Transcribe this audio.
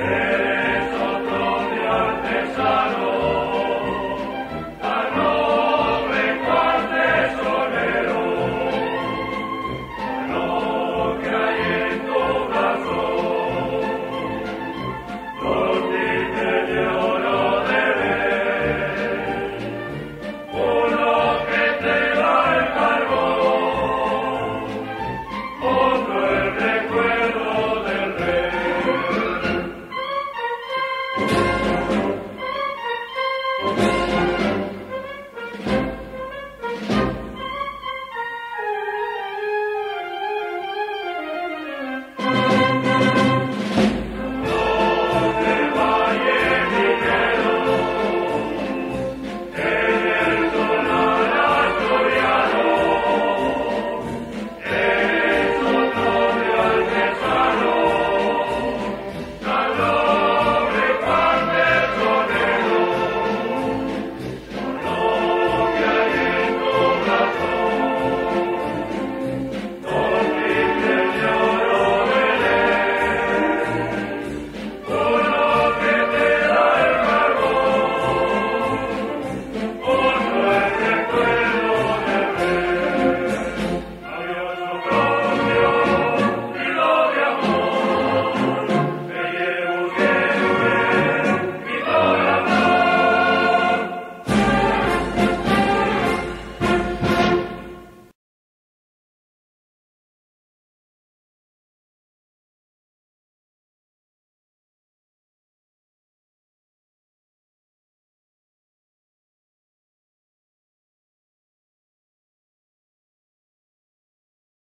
Amen.